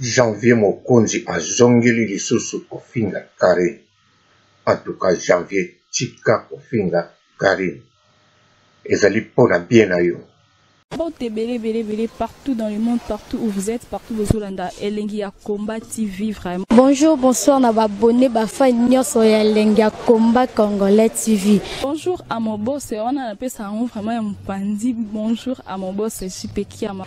Janvier mokonzi azongeli lisusu kofinga carine en tout cas janvier tika kofinga carine ezali po na bien na yo. Mbote ebele ebele ebele partout dans le monde partout où vous etes partout bozolanda elengi ya combat TV vraiment. Bonjour bonsoir na ba abonné ba fan nyonso ya elengi ya combat congolais TV. Bonjour à mon boss wana na pesa yango vraiment ya mopanzi bonjour à mon boss JP Kiama.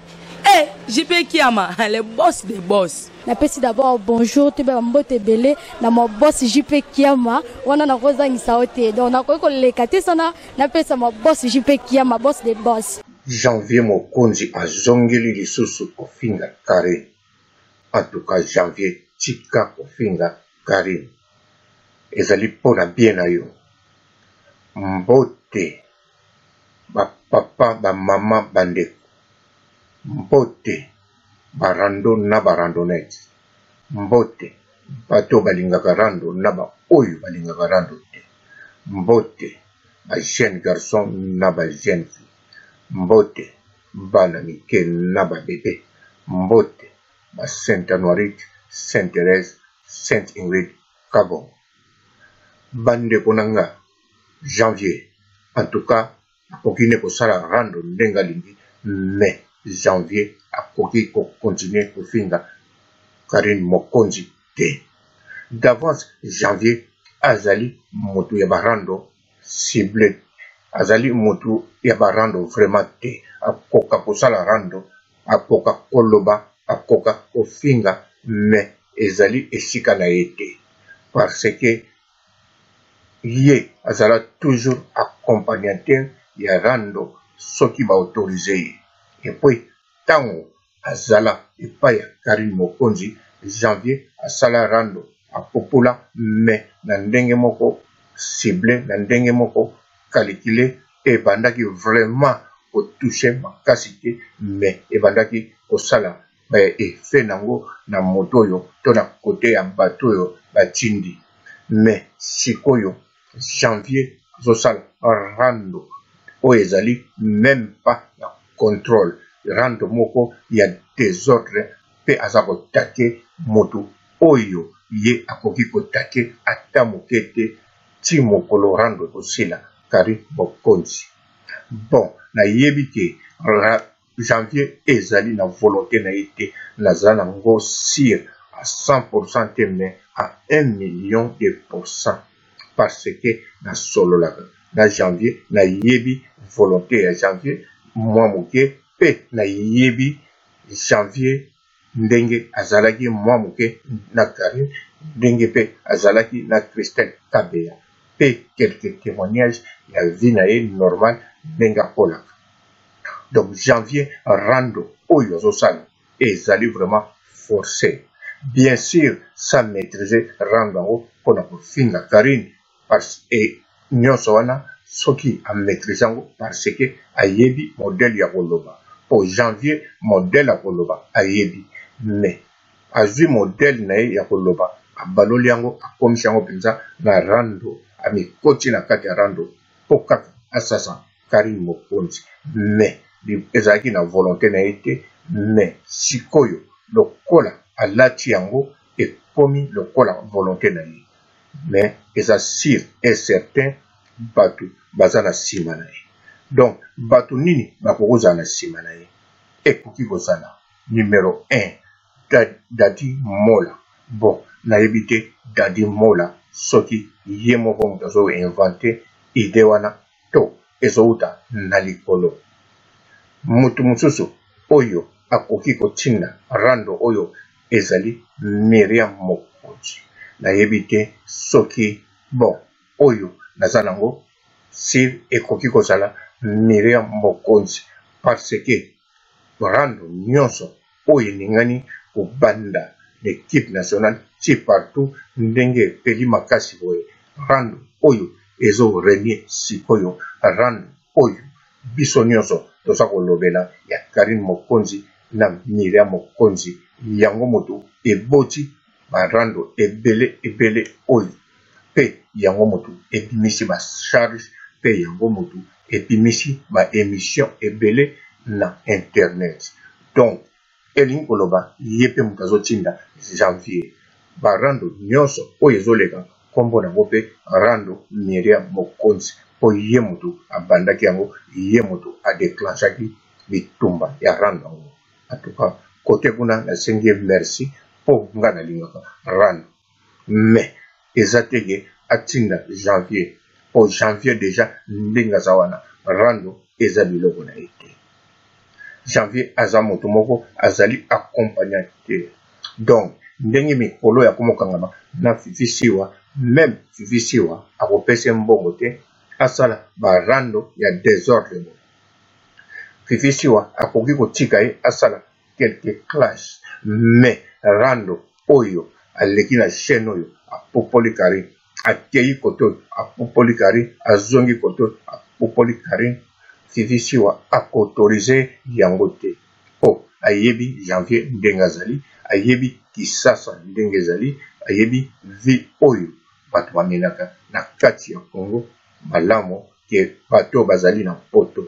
Eh, JP Kiama, le boss des boss. napesi d'abord bonjour toyebaka mbote ebele na mabosi jp kiama wana nakozangisa yo te donc nakoki koleka te sana napesa mabosi jp kiama boss de boss janvier mokonzi azongeli lisusu kofinga karine antuka janvier tika kofinga karine ezali mpo na bien na yo mbote ba papa ba mama bandeko mbote ba rando na ba randonette mbote bato oyo balingaka rando na ba oyo balingaka rando te mbote ba jeune garçon na ba jeune fille mbote bana mike na ba bebe mbote ba sainte anuarite sainte therese sainte ingrid kabongo bandeko na nga janvier en tout cas akoki ne kosala rando ndenge alingi mais janvier akoki kokontinue kofinga karine mokonzi te d'avance janvier azali motu ya barando cible azali motu ya barando vraiment te akoka kosala rando akoka koloba akoka kofinga mais ezali esika na ye te parce que ye azala toujours accompagnateur ya rando soki ba autorise ye epuis tangu azala epai ya carine mokonzi janvier asala rando apupula mais na ndenge moko cible na ndenge moko calicule ebandaki vraiment ko touche makasi te mais ebandaki kosala eh, effet nango na moto oyo to na kote ya bato oyo batindi mais sikoyo janvier azosala rando oyo ezali meme pas na contrôle rando moko ya desordre mpe aza kotake moto oyo ye akoki kotake ata moke te ti mokolo rando ekosila kari bokonzi bon nayebi te Janvier ezali na volonte na ye te naza na ngo sur à 100 pourcent te mais à un million de pourcent parce que na sololaka na Janvier na yebi volonte ya Janvier mua muke pe na yebi Janvier ndenge azalaki mwa moke na Carine, ndenge pe azalaki na Christelle Kabeya pe quelques temoignages ya vie na ye normale ndenge akolaka. Donc Janvier rando oyo azo sala ezali vraiment force. Bien sur sa maitriser rando yango pona ko finga Carine parce et nionso wana soki a maitriser yango parce que ayebi modèle ya koloba po janvier modèle ya koloba ayebi mais azui modèle na ye ya koloba abaloli yango akomisi yango penza na rando amikoti na kati ya rando po kaka asasa Carine Mokonzi mais ezalaki na volonte na ye te mais sikoyo lokola alati yango ekomi lokola volonte na ye mais eza sur et certain bato baza na nsima na ye donc bato nini bakoki kozala na nsima na ye ekoki kozala numero 1 da, dadi mola bon nayebi te dadi mola soki ye moko moto azoinvente ide wana to ezouta na likolo. Moto mosusu oyo akoki kotinda rando oyo ezali Miriam Mokonzi. Nayebi te soki bon oyo naza nango sur ekoki kozala Miriam Mokonzi parce que rando nionso oyo eningani kobanda l'equipe nationale ce partout ndenge epeli makasi boye rando oyo ezo regne sikoyo rando oyo biso nionso toza kolobela ya Carine Mokonzi na Myriam Mokonzi yango moto eboti ba rando ebele ebele oyo mpe yango mutu ebimisi ba charges mpe yango mutu ebimisi ba emissions ebele na internet donc elingi koloba ye mpe mutu azo tinda janvier ba rando nionso oyo ezo leka kombo nango mpe rando Miriam Mokonzi mpo ye mutu abandaki yango ye mutu a declenchaki bitumba ya rando yango en tout cas cote kuna nasengi ye merci mpo nga nalingaka rando. mais eza te ke atinda janvier po janvier dejà ndenge aza wana rando eza biloko na ye te janvier aza moto moko azali accompagnateur donc ndenge mikolo ya komokangama na fifi siwa meme fifi siwa akopesa mbongo te asala ba rando ya desordre fifi siwa akoki kotika ye asala quelque clash mais rando oyo aleki na chaine oyo apupoli carine akeyi kote oyo apupoli carine azongi kote oyo apupoli carine fifi siwa ako autoriser yango te po ayebi janvier ndenge azali ayebi kisasa ndenge ezali ayebi vie oyo bato bamenaka na kati ya congo malamu ke bato bazali na poto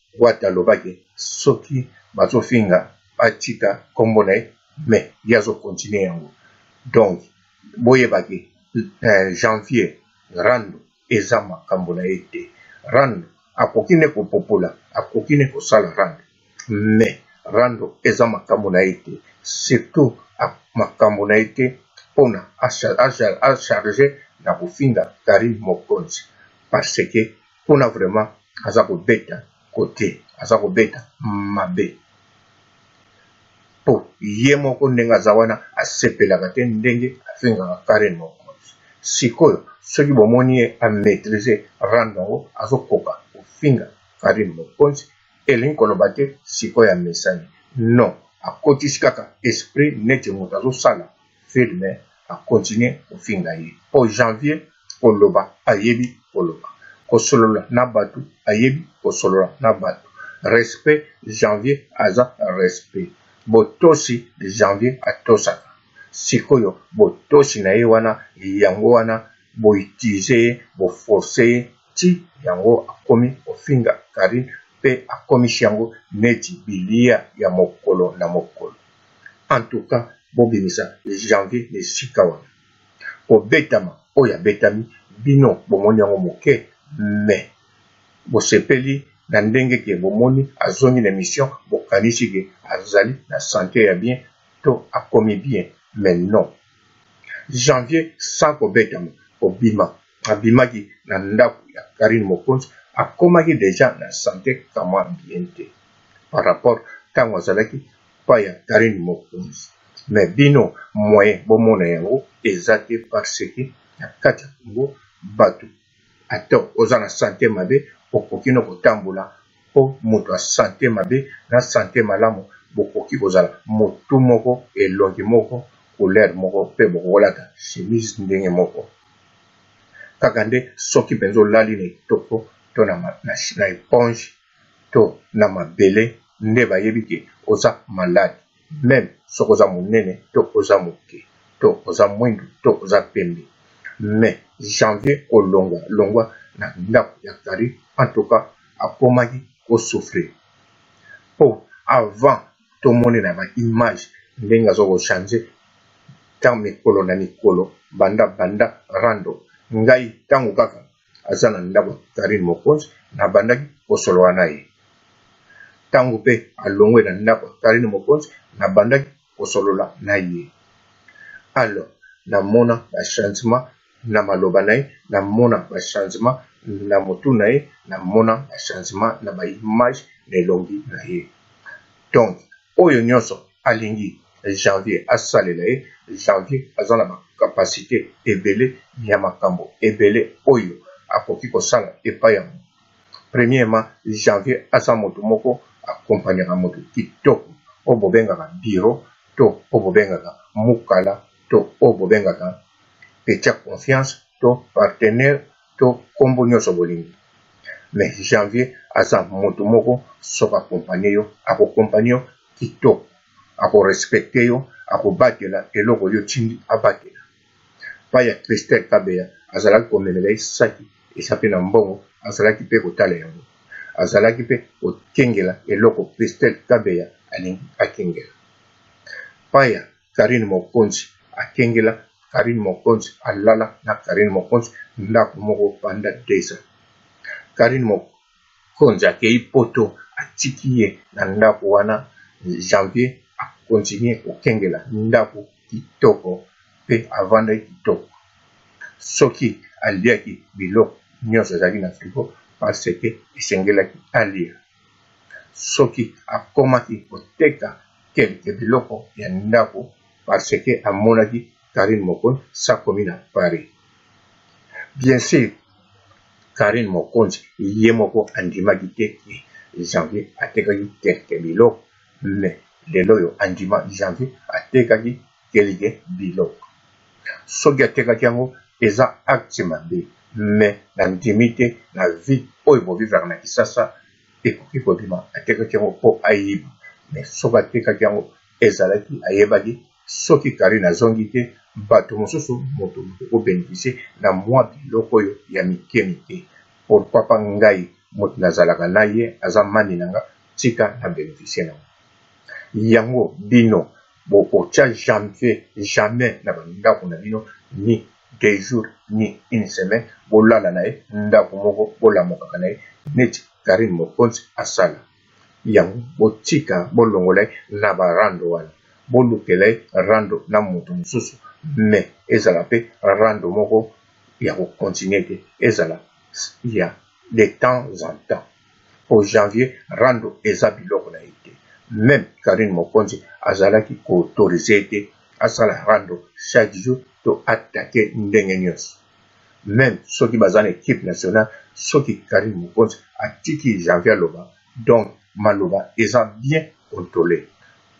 Wata alobaki soki bazo finga batika kombo naye mais ye azo continue yango donc boyeba ke janvier rando eza makambo naye te rando akoki nde ko popola akoki nde kosala rando mais rando eza makambo naye te surtout makambo naye te pona a charge na kofinga Carine Mokonzi parce que kuna vraiment aza kobeta kote aza kobeta mabe po ye moko ndenge aza wana asepelaka te ndenge afingaka karen mokonzi sikoyo soki bomoni ye amaitrise rando yango azokoka kofinga karine mokonzi elingi koloba te sikoyo amesani non akotisi kaka esprit neti moto azosala film ba continuer kofinga ye po janvier koloba ayebi koloba kosolola na batu ayebi kosolola na batu respect janvier aza respect botosi janvier atosaka sikoyo botosi na ye wana yango wana bo utiliser ye bo forcer ye ti yango akomi kofinga Carine pe akomisi yango neti bilia ya mokolo na mokolo en tout cas bobimisa janvier na esika wana kobetama oyo abetami bino bomoni yango moke mais bosepeli na ndenge ke bomoni azongi na emission bokanisi ke azali na sante ya bien to akomi bien mais non janvier sans kobetama kobima abimaki na ndako ya Carine Mokonzi akomaki deja na sante kamwa bien te par rapport ntango azalaki pa ya Carine Mokonzi mais bino moyen bomona yango eza te parce que na kati ya Congo bato ata oza na sante mabe okoki no kotambola Mpo moto ya sante mabe na sante malamu, bokoki kozala motu moko, elongi moko, couleur moko, mpe bokoki kolata chemise ndenge moko, kaka nde soki mpenza olali na etoko to na eponge to na mabele nde bayebi que oza malade. meme soki oza monene to oza moke to oza mwindu to oza pembe mais janvier kolongwa longwa na ndako ya kari en tout cas akomaki kosouffrir mpo avant tomoni na baimage ndenge aza kochange ntango mikolo na mikolo banda banda rando ngai ntango kaka aza na ndako ya Carine Mokonzi, nabandaki kosolola na ye. Ntango mpe alongwe na ndako ya Carine Mokonzi, nabandaki kosolola na ye. Alors, namona bachangement na maloba na ye, namona bachangement na motu na ye, namona bachangement na baimage na elongi na ye. Donc oyo nionso alingi janvier asalela ye janvier aza na ba capacite ebele ya makambo ebele oyo akoki kosala epai ya premierement janvier aza mutu moko accompagnaka mutu kitoko oyo bobengaka biro to oyo bobengaka mukala to oyo bobengaka petia confiance to partenaire to kombo nionso bolingi mais janvier aza mutu moko soki accompagne yo ako compagne yo kitoko ako respecte yo ako batela eloko yo otindi abatela pa ya Christelle kabeya azalaki komelela ye saki eza pe na mbongo azalaki pe kotala yango azalaki pe kokengela eloko Christelle kabeya alingi akengela pa ya Carine Mokonzi akengela Carine Mokonzi alala na Carine Mokonzi ndako moko panda deux ans. Carine Mokonzi akei poto atiki ye na ndako wana janvier akontinue kokengela ndako kitoko mpe avandaki kitoko soki aliaki biloko nyonso ezalaki na frigo parce que esengelaki alia. soki akomaki koteka kelke biloko ya ndako parce que amonaki Carine Mokonzi s'akomi na Paris. Bien sûr, Carine Mokonzi ye moko andimaki te que Janvier atekaki kelke biloko, mais lelo oyo andima Janvier atekaki Kelike biloko soki atekaki yango eza acte mabe mais na ndimi te na vie oyo bo vivaka na kisasa ekoki ko bima atekaki yango po ayiba mais soki atekaki yango ezalaki ayebaki soki Carine azongi te batu mosusu mutu mutu ko beneficie na mua biloko oyo ya mike mike pourquoi pas ngai mutu na zalaka na ye aza mami na nga tika na beneficie na yango bino bokotia janvier jamais na bandako na bino ni deux jours ni une semaine bolala na ye ndako moko bolamukaka na ye neti karine mokonzi asala yango botika bolongola ye na barando wana bolukela ye rando na moto mosusu me ezala mpe rando moko ya kokontinue te ezala ya de temps en temps po janvier rando eza biloko na ye te meme carine mokonzi azalaki ko autoriser ye te asala rando chaque jour to attaque ndenge nionso meme soki baza na equipe nationale soki carine mokonzi atiki janvier aloba Donc maloba eza bien controler.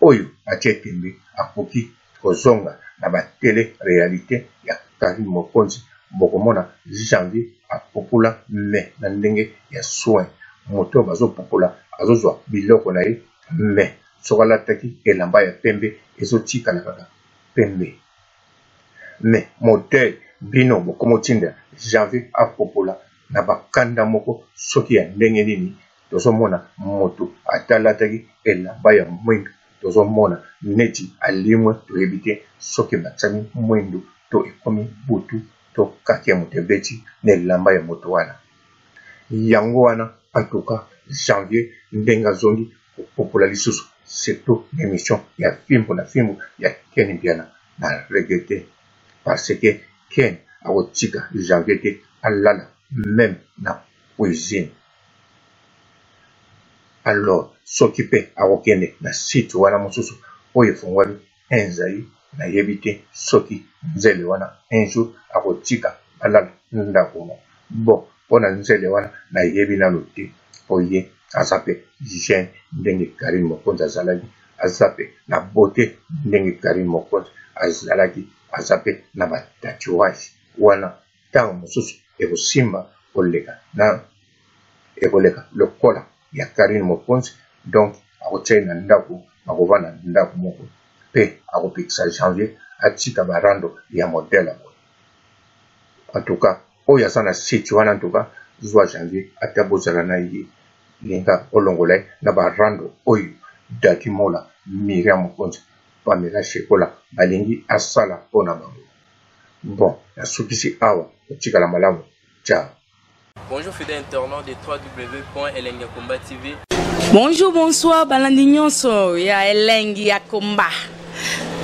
Oyo atie tembe akoki kozonga na ba tele realite ya Carine Mokonzi bokomona janvier apupula mais na ndenge ya soin. Moto oyo bazo pupula azozwa biloko na ye mais soki alataki elamba ya pembe ezo tikala kaka pembe. Mais modèle bino bokomotinda janvier apupula. na bakanda moko soki ya ndenge nini tozomona moto atalataki elamba ya mwindu tozomona neti alimwe toyebi te soki batyami mwindu to ekomi butu to kake moto ebeti na elamba ya moto wana yango wana atuka janvier ndenge azongi kopopola lisusu surtout na émission ya fimbo na fimbo ya ken mpiana na regrete parce que Ken akotika Janvier te alala meme na cuisine alors soki pe akokende na site wana mosusu oyo efongwami enzai nayebi te soki nzele wana un jour akotika balala ndako Bon pona nzele wana na yebi nanu te po ye aza pe jeune ndenge Carine mokonzi azalaki aza pe na beaute ndenge Carine mokonzi azalaki aza pe na ba tatouage wana tango mosusu eko simba koleka na ekoleka lokola ya Carine mokonzi donc ako tia ye na ndaku bako vanda ndaku moko pe ako pekisa janvier atika ba rando ya modele boye. en tout cas oyo aza na site wana en tout cas zwa janvier ata bozala na ye linga olongola ye na ba rando oyo dadi mola miria mokonzi pamela shekola balingi asala mpo na bango bon nasukisi awa otikala malamu ciao Bonjour fidèle internaute de www.elengiakomba TV. Bonjour, bonsoir, balandi nyonso ya elengi ya combat.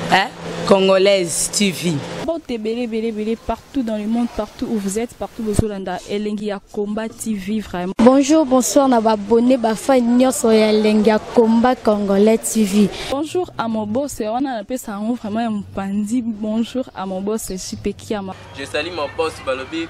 Hein? Congolaise TV. Bote belé belé belé partout dans le monde, partout où vous êtes, partout où vous êtes, elengi ya combat TV vraiment. Bonjour, bonsoir na abonné ba fan nyonso ya elengi ya combat congolais TV. Bonjour à mon boss, on a appelé ça vraiment un panzi. Bonjour à mon boss, Chipekiama. Je salue mon boss Balobi.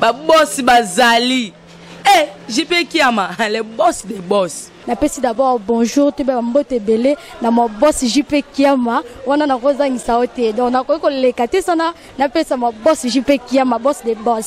ba boss bazali eh JP Kiama le boss des boss napesi d'abord bonjour toyeba bambote ebele na mwa boss jp kiama wana nakozangisa yo te donc nakoki koleka te sana napesa mwa boss jp kiama boss de boss